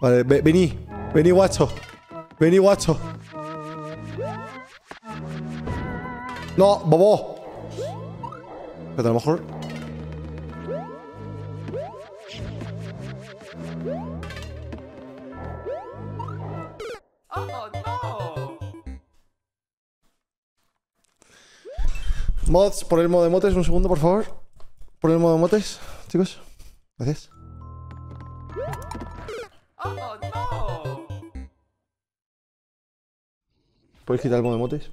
Vale, ve- vení. Vení, guacho. Vení, guacho. No, bobo. Pero a lo mejor. Mods, por el modo de motes, un segundo, por favor. Por el modo de motes, chicos. Gracias. ¡Oh, no! ¿Puedes quitar el de motes?